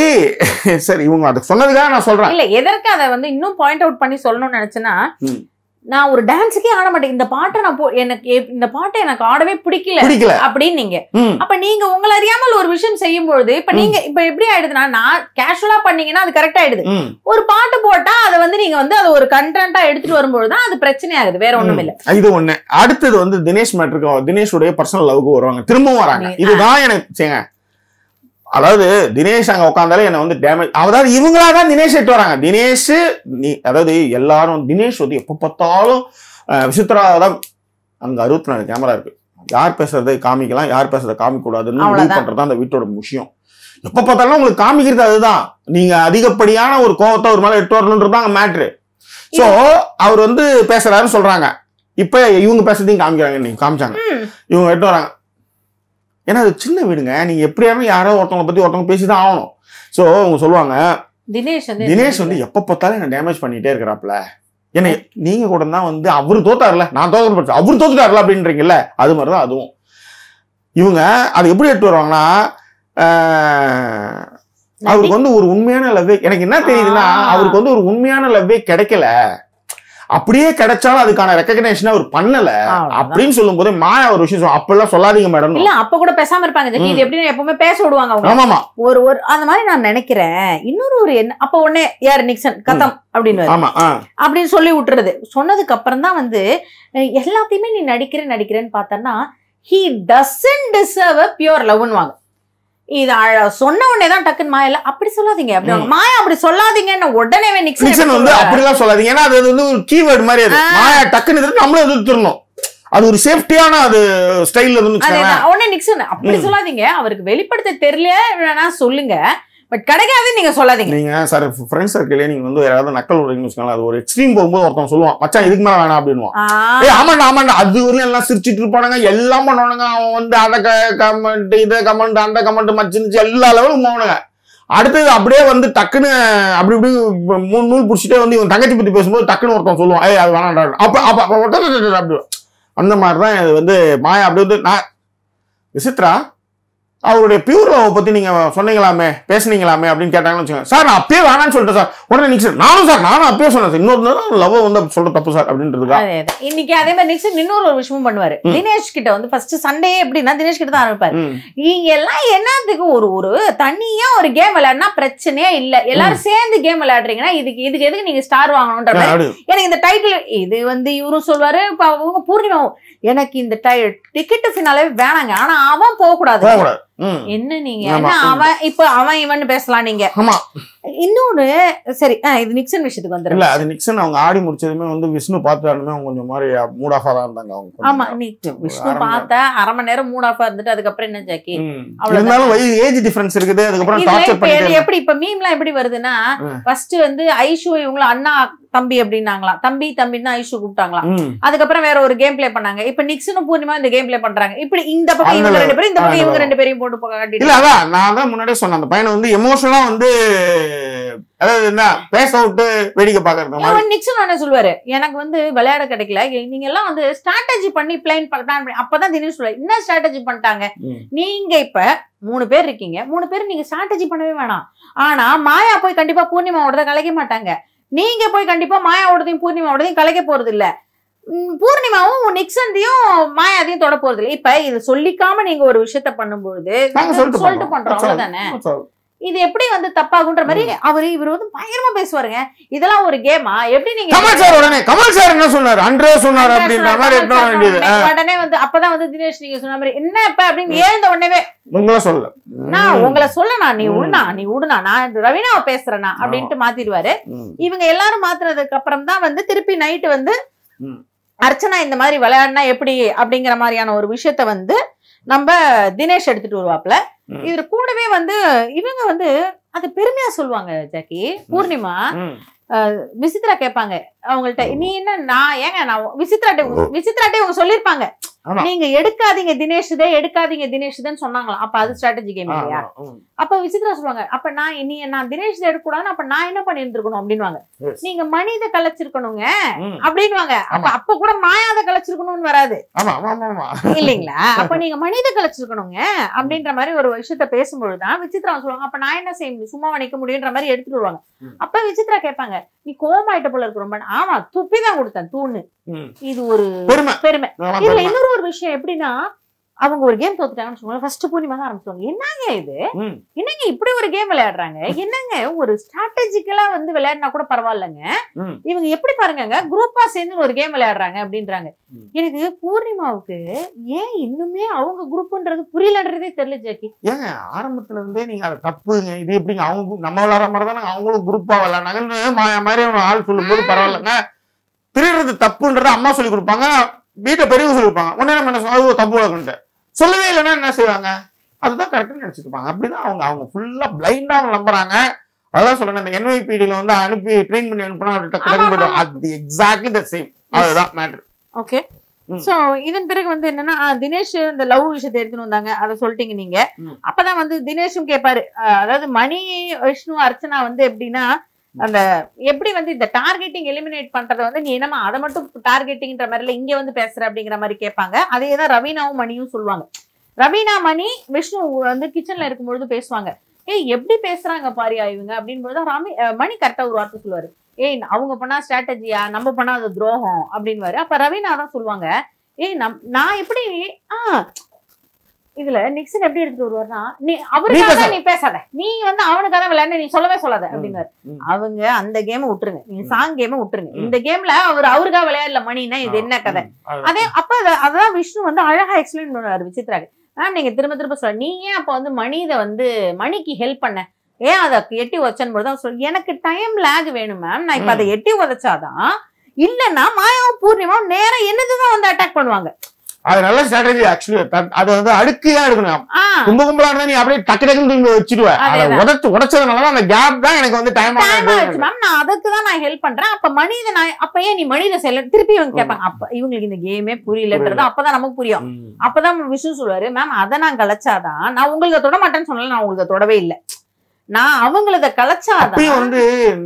Speaker 1: சரி இவங்க அதுக்கு சொன்னதுக்காக நான் சொல்றேன்.
Speaker 2: இல்ல எதற்கு அதை வந்து இன்னும் பாயிண்ட் அவுட் பண்ணி சொல்லணும்னு நினைச்சேன்னா. நான் ஒரு டான்ஸுக்கே ஆட மாட்டேன். இந்த பாட்டை நான் எனக்கு இந்த பாட்டை எனக்கு ஆடவே பிடிக்கல
Speaker 1: பிடிக்கல.
Speaker 2: அப்படின்னு நீங்க. அப்ப நீங்க உங்களை அறியாமல் ஒரு விஷயம் செய்யும் பொழுது இப்ப நீங்க இப்ப எப்படி ஆயிடுதுன்னா நான் கேஷுவலா பண்ணீங்கன்னா அது கரெக்ட் ஆயிடுது. ஒரு பாட்டு போட்டா அதை வந்து நீங்க வந்து அது ஒரு கண்டென்ட்டா எடுத்துட்டு வரும்போது தான் அது பிரச்சனை ஆகுது வேற ஒண்ணும் இல்ல.
Speaker 1: இது ஒண்ணு. அடுத்தது வந்து தினேஷ் மேட்ருக்கு தினேஷுடைய பர்சனல் லவ்க்கு வருவாங்க. திரும்பவும் வராங்க. இதுதான் எனக்கு அதாவது தினேஷ் அங்க உட்காந்தாலே என்ன வந்து டேமேஜ் அதாவது இவங்களா தான் தினேஷ் எட்டு வராங்க. தினேஷ் நீ அதாவது எல்லாரும் தினேஷ் வந்து எப்ப பார்த்தாலும் விசித்ரா தான் அங்க அறுபத்தி நாலு கேமரா இருக்கு. யார் பேசுறதை காமிக்கலாம் யார் பேசுறதை காமிக்க கூடாதுன்னு முடிவு. பண்றது அந்த வீட்டோட விஷயம் எப்ப பார்த்தாலும் உங்களுக்கு காமிக்கிறது அதுதான். நீங்க அதிகப்படியான ஒரு கோவத்தை ஒரு மேல எட்டு வரணுன்றது தான் மேட்ரு சோ அவர் வந்து பேசுறாருன்னு சொல்றாங்க. இப்ப இவங்க பேசுறதையும் காமிக்கிறாங்க நீங்க காமிச்சாங்க. இவங்க எட்டு வராங்க. ஏன்னா அது சின்ன வீடுங்க. நீங்க எப்படியாவது யாரோ ஒருத்தவங்க பத்தி ஒருத்தவங்க பேசிதான் ஆகணும். சோ அவங்க சொல்லுவாங்க
Speaker 2: தினேஷ் வந்து
Speaker 1: தினேஷ் வந்து எப்ப பார்த்தாலும் என்ன டேமேஜ் பண்ணிட்டே இருக்கிறாப்ல என்ன நீங்க கூட தான் வந்து அவரு தோத்தாருல. நான் தோத்து அவரு தோத்துட்டாருல அப்படின்றீங்கல்ல. அது மாதிரிதான் அதுவும். இவங்க அதை எப்படி எடுத்து வருவாங்கன்னா அவருக்கு வந்து ஒரு உண்மையான லவ்வே எனக்கு என்ன தெரியுதுன்னா. அவருக்கு வந்து ஒரு உண்மையான லவ்வே கிடைக்கல. அப்படியே கிடைச்சாலும் அதுக்கான ரெக்கக்னேஷன் அவர் பண்ணல. அப்படின்னு சொல்லும் போது மாயா ஒரு விஷயம் அப்பெல்லாம் சொல்லாதீங்க மேடம்
Speaker 2: இல்ல அப்ப கூட பேசாம இருப்பாங்க. இது எப்படின்னு எப்பவுமே பேச விடுவாங்க அவங்க. ஒரு ஒரு அந்த மாதிரி நான் நினைக்கிறேன். இன்னொரு ஒரு என்ன அப்ப உடனே யார் நிக்சன் கத்தம் அப்படின்னு அப்படின்னு சொல்லி விட்டுறது. சொன்னதுக்கு அப்புறம் தான் வந்து எல்லாத்தையுமே நீ நடிக்கிற நடிக்கிறேன்னு பார்த்தன்னா ஹி டசன்ட் டிசர்வ் பியூர் லவ்னு வாங்க இது சொன்ன உடனே தான் டக்குன்னு மாயா அப்படி சொல்லாதீங்க அப்படி. மாயா அப்படி சொல்லாதீங்கன்னு உடனே நிக்சன்
Speaker 1: வந்து? அப்படிலாம் சொல்லாதீங்க ஏன்னா அது வந்து ஒரு கீவேர்டு மாதிரி அது. மாயா டக்குன்னு எதிர்த்து நம்மளும் எதிர்த்துடணும் அது ஒரு சேஃப்டியான அது ஸ்டைல்ல இருந்து.
Speaker 2: உடனே நிக்சன் அப்படி. சொல்லாதீங்க அவருக்கு வெளிப்படுத்த தெரியல சொல்லுங்க பட் கிடைக்காது நீங்க சொல்லாதீங்க.
Speaker 1: நீங்க சார் ஃப்ரெண்ட்ஸ் சர்க்கிளே நீங்க வந்து யாராவது நக்கல் விடுறீங்கன்னு வச்சுக்கோங்களேன் அது ஒரு எக்ஸ்ட்ரீம் போகும்போது ஒருத்தன் சொல்லுவான் மச்சான் இதுக்கு மேல வேணாம் அப்படின்னுவான்.
Speaker 2: ஆ,
Speaker 1: ஏய் ஆமாண்டா ஆமாண்டா. அது வரையும் எல்லாம் சிரிச்சிட்டு இருப்பானுங்க எல்லாம் பண்ணுவானுங்க. அவன் வந்து அதை கமெண்ட் இதை கமெண்ட் அந்த கமெண்ட் மச்சிருந்துச்சு எல்லா லெவலும் போவானுங்க. அடுத்தது அப்படியே வந்து டக்குன்னு அப்படி இப்படி மூணு நூல் பிடிச்சிட்டே வந்து இவன் தங்கச்சி பத்தி பேசும்போது டக்குன்னு ஒருத்தன் சொல்லுவான் ஏய் அது வேணாம்டா. அப்ப அப்ப அப்படி. அந்த மாதிரி தான் இது வந்து மாயா அப்படி வந்து நான் விசித்ரா அவருடைய பியூர் லவ் பத்தி நீங்க சொன்னீங்களாமே பேசுனீங்களாமே அப்படின்னு கேட்டாங்கன்னு வச்சுக்கோங்க. சார் நான் அப்பயே வேணாம்னு சொல்லிட்டேன் சார். உடனே நீங்க சார் நானும் சார் நானும் அப்பயே சொன்னேன் சார். இன்னொரு லவ் வந்து சொல்ற தப்பு சார் அப்படின்றதுக்கா?
Speaker 2: தான். இன்னைக்கு அதே மாதிரி நிக்சன் இன்னொரு ஒரு விஷயமும் பண்ணுவாரு. தினேஷ் கிட்ட வந்து ஃபர்ஸ்ட் சண்டே எப்படின்னா தினேஷ் கிட்ட தான் ஆரம்பிப்பாரு.
Speaker 1: ம்.
Speaker 2: நீங்க எல்லாம் என்னத்துக்கு ஒரு ஒரு தனியா ஒரு கேம் விளையாடினா பிரச்சனையே இல்ல. எல்லாரும் சேர்ந்து கேம் விளையாடுறீங்கன்னா இதுக்கு இதுக்கு எதுக்கு நீங்க ஸ்டார் வாங்கணும்ன்ற எனக்கு இந்த டைட்டில் இது வந்து இவரும் சொல்வாரு பூர்ணிமாவும். எனக்கு இந்த டிக்கெட் ஃபினாலே வேணாங்க. ஆனா அவன் போக கூடாது என்ன நீங்க? அவன் இப்ப அவன் இவன் பேசலாம் நீங்க. இன்னொன்னு சரி இது நிக்சன் விஷயத்துக்கு வந்துடும்
Speaker 1: இல்ல அது நிக்சன் அவங்க ஆடி முடிச்சதுமே வந்து விஷ்ணு பார்த்தாலுமே அவங்க கொஞ்சம் மாதிரி மூட் ஆஃபா தான் இருந்தாங்க அவங்க.
Speaker 2: ஆமா நீ விஷ்ணு பார்த்த அரை மணி நேரம் மூட் ஆஃபா இருந்துட்டு அதுக்கப்புறம் என்ன ஜாக்கி.
Speaker 1: இருந்தாலும் ஏஜ் டிஃபரன்ஸ் இருக்குது அதுக்கப்புறம் டார்ச்சர்
Speaker 2: எது- எப்படி இப்ப மீம்லாம் எப்படி வருதுன்னா. ஃபர்ஸ்ட் வந்து ஐஷு இவங்கள அண்ணா தம்பி அப்படின்னாங்களாம் தம்பி தம்பின்னு ஐஷு கூப்பிட்டாங்களாம்
Speaker 1: ம்.
Speaker 2: அதுக்கப்புறம் வேற ஒரு கேம் ப்ளே பண்ணாங்க. இப்ப நிக்சனும் பூர்ணிமா இந்த கேம் ப்ளே பண்றாங்க. இப்படி இந்த பக்கம் இவங்க ரெண்டு பேரும் இந்த பக்கம் இவங்க ரெண்டு பேரையும் போட்டு போ- காட்டிட்டு
Speaker 1: இல்ல அதான் நான் தான் முன்னாடியே சொன்னேன் அந்த பையனை வந்து எமோஷனலா வந்து அதாவது என்ன பேச விட்டு வேடிக்கை பாக்குறது
Speaker 2: நிக்சன் என்ன சொல்லுவாரு எனக்கு வந்து விளையாட கிடைக்கல. நீங்க எல்லாம் வந்து ஸ்ட்ராட்டஜி பண்ணி பிளான் பிளான் பண்ணி அப்பதான் தினேஷ் சொல்லுவாரு என்ன ஸ்ட்ராட்டஜி பண்ணிட்டாங்க. நீங்க இப்ப மூணு பேர் இருக்கீங்க மூணு பேர் நீங்க ஸ்ட்ராட்டஜி பண்ணவே வேணாம். ஆனா மாயா போய் கண்டிப்பா பூர்ணிமாவோட கலைக்க மாட்டாங்க. நீங்க போய் கண்டிப்பா மாயாவோடதையும் பூர்ணிமாவோடதையும் கலைக்க போறது இல்ல பூர்ணிமாவும் நிக்சந்தையும் மாயாதையும் தொட போறது இல்ல இப்ப இது சொல்லிக்காம நீங்க ஒரு விஷயத்த பண்ணும்பொழுது
Speaker 1: சொல்லிட்டு பண்றோம்.
Speaker 2: அவ்வளவுதானே? இது எப்படி வந்து தப்பாகுன்ற மாதிரி அவரு இவர் வந்து பயங்கரமா பேசுவாருங்க. இதெல்லாம் ஒரு கேமா. எப்படி நீங்க
Speaker 1: கமல் சார் உடனே கமல் சார் என்ன சொன்னாரு? அன்றே சொன்னாரு அப்படின்ற மாதிரி
Speaker 2: உடனே வந்து அப்பதான் வந்து தினேஷ் நீங்க சொன்ன மாதிரி என்ன இப்ப? அப்படின்னு எழுந்த உடனே
Speaker 1: உங்களை சொல்ல
Speaker 2: நான் உங்களை சொல்லனா நீ. உடுனா நீ உடுனா நான் ரவீனாவை பேசுறேனா? அப்படின்ட்டு மாத்திடுவாரு. இவங்க எல்லாரும் மாத்துனதுக்கு அப்புறம் தான் வந்து திருப்பி நைட்டு வந்து. அர்ச்சனா இந்த மாதிரி விளையாடினா எப்படி அப்படிங்கிற மாதிரியான ஒரு விஷயத்த வந்து நம்ம தினேஷ் எடுத்துட்டு வருவாப்ல. இவர் கூடவே வந்து இவங்க வந்து அது பெருமையா சொல்லுவாங்க ஜாக்கி பூர்ணிமா. விசித்ரா கேட்பாங்க அவங்கள்ட்ட நீ என்ன நான் ஏங்க நான் விசித்ராட்டே விசித்ராட்டே இவங்க சொல்லிருப்பாங்க
Speaker 1: ஆமா.
Speaker 2: நீங்க எடுக்காதீங்க தினேஷ் இதே எடுக்காதீங்க தினேஷ் தான் சொன்னாங்களாம். அப்ப அது ஸ்ட்ராட்டஜி கேம் இல்லையா. அப்ப விசித்ரா சொல்லுவாங்க அப்ப நான் நீ நான் தினேஷ் இதை எடுக்கக்கூடாதுன்னு அப்ப நான் என்ன பண்ணியிருந்திருக்கணும்? அப்படின்வாங்க. நீங்க மனித கலைச்சிருக்கணுங்க. அப்படின்வாங்க அப்ப அப்ப கூட மாயாத கலைச்சிருக்கணும்னு வராது. இல்லைங்களா? அப்ப நீங்க மனித கலைச்சிருக்கணுங்க அப்படின்ற மாதிரி ஒரு விஷயத்த பேசும்பொழுதுதான் விசித்ரா சொல்லுவாங்க அப்ப நான் என்ன செய்ய முடியும் சும்மா நிக்க முடியுன்ற மாதிரி எடுத்துட்டு வருவாங்க. அப்ப விசித்ரா கேட்பாங்க நீ கோமாயிட்ட போல இருக்கு ரொம்ப ஆமா துப்பி தான் கொடுத்தேன் தூணு. இது ஒரு
Speaker 1: பெருமை.
Speaker 2: இதுல. இன்னொரு ஒரு விஷயம் எப்படின்னா அவங்க ஒரு கேம் தோத்துட்டாங்கன்னு சொல்லுவாங்க ஃபர்ஸ்ட் பூர்ணிமா தான் ஆரம்பிச்சுவாங்க என்னங்க இது. என்னங்க இப்படி ஒரு கேம் விளையாடுறாங்க? என்னங்க ஒரு ஸ்ட்ராட்டஜிக்கலா வந்து விளையாடினா கூட பரவாயில்லைங்க. இவங்க எப்படி பாருங்கங்க குரூப்பா சேர்ந்து ஒரு கேம் விளையாடுறாங்க அப்படின்றாங்க. எனக்கு பூர்ணிமாவுக்கு ஏன் இன்னுமே அவங்க குரூப்ன்றது புரியலன்றதே தெரியல ஜாக்கி.
Speaker 1: ஏங்க ஆரம்பத்துல இருந்தே நீங்க அதை தப்புங்க. இது எப்படிங்க அவங்க நம்ம விளையாடுற மாதிரி தானே அவங்களும் குரூப்பா விளையாடுனாங்கன்னு மாதிரி ஆள் சொல்லும்போது பரவாயில்லைங்க. பிரிறது தப்புன்றத அம்மா சொல்லி கொடுப்பாங்க. வீட்டை சொல்லி கொடுப்பாங்க உடனே நம்ம என்ன சொல்லுவோம், தப்பு வளர்க்குன்ட்டு சொல்லவே இல்லைன்னா என்ன செய்வாங்க? அதுதான் கரெக்டாக நினைச்சிட்டு இருப்பாங்க. அப்படிதான் அவங்க அவங்க ஃபுல்லா பிளைண்டா அவங்க நம்புறாங்க. அதான் சொல்றேன் இந்த என்ஒய்பிடியில் வந்து அனுப்பி ட்ரெயின் பண்ணி அனுப்புனா அவர்கிட்ட கடந்து போயிடும். அது எக்ஸாக்ட்லி த சேம் அதுதான் மேட்ரு
Speaker 2: ஓகே. சோ இதன் பிறகு வந்து என்னன்னா தினேஷ் இந்த லவ் விஷயத்தை எடுத்துன்னு வந்தாங்க. அதை சொல்லிட்டீங்க நீங்க. அப்பதான் வந்து தினேஷும் கேட்பாரு அதாவது மணி விஷ்ணு அர்ச்சனா வந்து எப்படின்னா அந்த எப்படி வந்து இந்த டார்கெட்டிங் எலிமினேட் பண்றத வந்து நீ என்னமா அதை மட்டும் டார்கெட்டிங்ன்ற மாதிரி இல்ல இங்க வந்து பேசுற அப்படிங்கிற மாதிரி கேட்பாங்க. அதே தான் ரவீனாவும் மணியும் சொல்லுவாங்க. ரவீனா மணி விஷ்ணு வந்து கிச்சன்ல இருக்கும்பொழுது பேசுவாங்க. ஏய் எப்படி பேசுறாங்க பாரியா இவங்க? அப்படின்போது தான் ராமி மணி கரெக்டா ஒரு வார்த்தை சொல்லுவாரு. ஏய் அவங்க பண்ணா ஸ்ட்ராட்டஜியா நம்ம பண்ணா அது துரோகம் அப்படின்னுவாரு. அப்ப ரவீனா தான் சொல்லுவாங்க. ஏய் நம் நான் எப்படி ஆ இதுல நிக்சன் எப்படி எடுத்துட்டு வருவார்னா நீ அவருக்காக. நீ பேசாத. நீ வந்து அவனுக்காக விளையாட நீ சொல்லவே சொல்லாத அப்படின்னாரு. அவங்க அந்த கேமை விட்டுருங்க. நீங்க சாங் கேமை விட்டுருங்க. இந்த கேம்ல அவர் அவருக்காக விளையாடல மணினா இது என்ன கதை. அதே அப்ப அத- அதான் விஷ்ணு வந்து அழகா எக்ஸ்பிளைன் பண்ணுவாரு விசித்ராக்கு மேம் நீங்க திரும்ப திரும்ப சொல்ல நீ ஏன் அப்ப வந்து மணித வந்து மணிக்கு ஹெல்ப் பண்ண? ஏன் அதை எட்டி உதச்சன் போது தான் சொல்லு எனக்கு டைம் லேக் வேணும் மேம் நான் இப்ப. அதை எட்டி உதச்சாதான் இல்லன்னா மாயாவும் பூர்ணிமாவும் நேரா என்னதுதான் வந்து அட்டாக் பண்ணுவாங்க.
Speaker 1: அது நல்ல ஸ்ட்ராட்டஜி ஆக்சுவலி அது வந்து அடுக்கியா எடுக்கணும். கும்ப கும்பலா இருந்தா நீ அப்படியே டக்கு டக்குன்னு தூக்கி வச்சிருவேன் அதை. உடச்சு உடைச்சதுனால அந்த கேப் தான் எனக்கு வந்து டைம்
Speaker 2: ஆயிடுச்சு மேம் நான் அதுக்கு தான் நான் ஹெல்ப் பண்றேன். அப்ப மனித நான் அப்ப ஏன் நீ மனித செல்ல திருப்பி இவங்க கேட்பாங்க அப்ப இவங்களுக்கு இந்த கேமே புரியலன்றது அப்பதான் நமக்கு புரியும். அப்பதான் விஷ்ணு சொல்லுவாரு மேம் அதை நான் கலைச்சாதான் நான் உங்களுக்கு தொட மாட்டேன்னு சொன்னல நான் உங்களுக்கு தொடவே இல்லை. நான் அவங்களத கலைச்சாதான்
Speaker 1: வந்து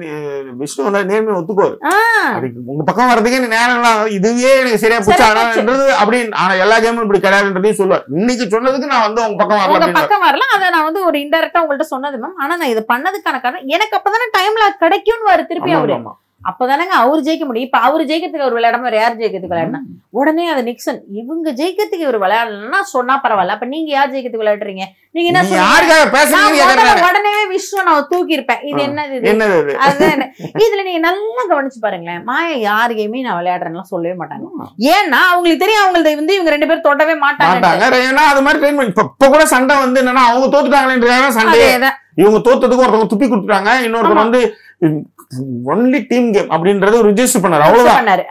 Speaker 1: அஹ், விஷ்ணு வந்து நேர்மையை ஒத்துக்குவாரு.
Speaker 2: ஆ,
Speaker 1: அதுக்கு உங்க பக்கம் வர்றதுக்கே நீ நேரம் இதுவே எனக்கு சரியா போச்சு? ஆனான்றது அப்படின்னு ஆனா எல்லா கேமும் இப்படி கிடையாதுன்றதையும் சொல்லுவார். இன்னைக்கு சொன்னதுக்கு நான் வந்து உங்க பக்கம் வரல
Speaker 2: உங்க பக்கம் வரல. அதை நான் வந்து ஒரு இன்டெரக்டா உங்கள்ட்ட சொன்னது மேம் ஆனா நான் இது பண்ணதுக்கான காரணம் எனக்கு அப்பதானே டைம்ல கிடைக்கும்னு வரு திருப்பி அவரு. அப்பதானங்க அவர் ஜெயிக்க முடியும். இப்ப அவர் ஜெயிக்கிறதுக்கு அவர் விளையாடாம வேற யார் ஜெயிக்கிறதுக்கு விளையாடினா? உடனே அது நிக்சன். இவங்க ஜெயிக்கிறதுக்கு இவர் விளையாடலன்னா சொன்னா பரவாயில்ல. அப்ப நீங்க யார் ஜெயிக்கிறதுக்கு விளையாடுறீங்க? நீங்க என்ன உடனே விஸ்வ நான் தூக்கி இருப்பேன் இது. என்னது அதுதான் இதுல நீங்க நல்லா கவனிச்சு பாருங்களேன். மாயா யார் கேமே நான் விளையாடுறேன்னு சொல்லவே மாட்டாங்க. ஏன்னா அவங்களுக்கு தெரியும் அவங்களுக்கு வந்து இவங்க ரெண்டு பேரும் தொடவே மாட்டாங்க.
Speaker 1: ஏன்னா அது மாதிரி இப்ப கூட சண்டை வந்து என்னன்னா அவங்க தோத்துட்டாங்களேன்றதுக்காக சண்டை
Speaker 2: அதேதான்.
Speaker 1: இவங்க தோத்ததுக்கு ஒருத்தவங்க துப்பி கொடுத்துட்டாங்க. இன்னொருத்தர் வந்து ஒன்லி டீம் கேம் அப்படின்றது ரிஜிஸ்டர் பண்ணாரு. அவ்வளவுதான்.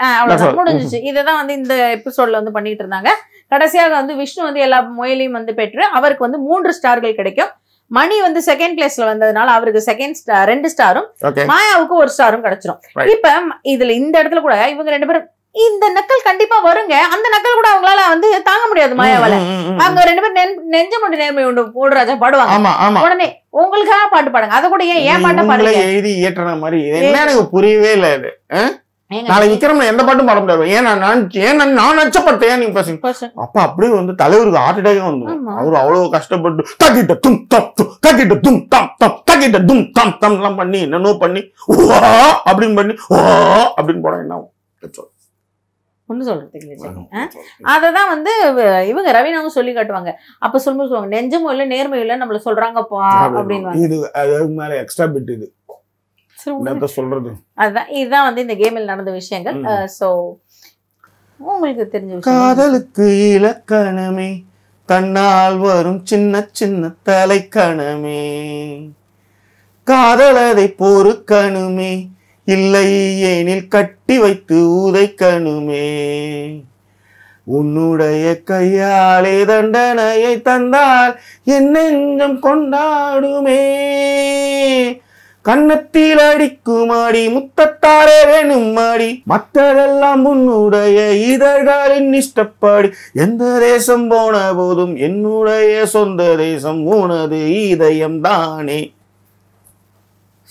Speaker 1: all.
Speaker 2: முடிஞ்சிச்சு. இதுதான் வந்து இந்த எபிசோட்ல வந்து பண்ணிட்டு இருந்தாங்க. கடைசியாக வந்து விஷ்ணு வந்து எல்லா முயலையும் வந்து பெற்று அவருக்கு வந்து மூன்று ஸ்டார்கள் கிடைக்கும். மணி வந்து செகண்ட் பிளேஸ்ல வந்ததுனால அவருக்கு செகண்ட் ரெண்டு ஸ்டாரும் மாயாவுக்கு ஒரு ஸ்டாரும் கிடைச்சிரும். இப்ப இதுல இந்த இடத்துல கூட இவங்க ரெண்டு பேரும் இந்த நக்கல் கண்டிப்பா வருங்க. அந்த நக்கல் கூட அவங்களால வந்து தாங்க முடியாது மாயாவால. அவங்க ரெண்டு பேரும் நெஞ்ச முடி நேர்மை உண்டு போடுறாஜா பாடுவாங்க. உடனே உங்களுக்காக பாட்டு பாடுங்க. அத கூட ஏன் ஏன் பாட்ட பாடுங்க
Speaker 1: எழுதி இயற்றுன மாதிரி என்ன எனக்கு புரியவே இல்ல இது நாளைக்கு விக்ரம்ல எந்த பாட்டும் பாட முடியாது. ஏன் நான் ஏன் நான் நச்சப்பட்டேன் நீங்க பேசுங்க. அப்ப அப்படியே வந்து தலைவருக்கு ஹார்ட் அட்டாக் வந்து. அவரு அவ்வளவு கஷ்டப்பட்டு தக்கிட்ட தும் தம் தக்கிட்ட தும் தம் தம் தக்கிட்ட தும் தம் தம் எல்லாம் பண்ணி என்னென்னோ பண்ணி ஓ அப்படின்னு பண்ணி ஓ அப்படின்னு போட என்ன ஆகும்?
Speaker 2: ஒண்ணு சொல்றதுக்கு இல்ல ஆ? அததான் வந்து இவ- இவங்க ரவீனாவும் சொல்லி காட்டுவாங்க. அப்ப சொல்லும்போது சொல்லுவாங்க நெஞ்சமும் இல்ல நேர்மையும் இல்ல நம்மள சொல்றாங்கப்பா அப்படின்னு
Speaker 1: இது அது மேல எக்ஸ்ட்ரா பிட் இது. சொல்றது.
Speaker 2: அதுதான் இதுதான் வந்து இந்த கேமில் நடந்த விஷயங்கள். சோ உங்களுக்கு தெரிஞ்ச
Speaker 1: காதலுக்கு இலக்கணமே கண்ணால் வரும் சின்ன சின்ன தலைக்கணமே. காதலதை பொறுக்கணுமே இல்லை ஏனில் கட்டி வைத்து உதைக்கணுமே. உன்னுடைய கையாலே தண்டனையை தந்தால் என் நெஞ்சம் கொண்டாடுமே. கன்னத்தில் அடிக்குமாடி முத்தத்தாரே வேணும் மாடி மற்றதெல்லாம் உன்னுடைய இதழ்களின் இஷ்டப்படி. எந்த தேசம் போன போதும் என்னுடைய சொந்த தேசம் உனது இதயம் தானே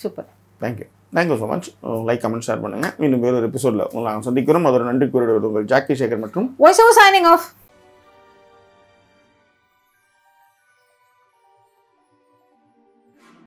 Speaker 2: super
Speaker 1: thank you thank you so much like comment share பண்ணுங்க. இன்னும் வேறொரு எபிசோடில் உங்களை நாங்கள் சந்திக்கிறோம். அதோட நன்றி கூறிடுவது உங்கள் ஜாக்கி சேகர் மற்றும்
Speaker 2: வாய்ஸ் சைனிங் ஆஃப்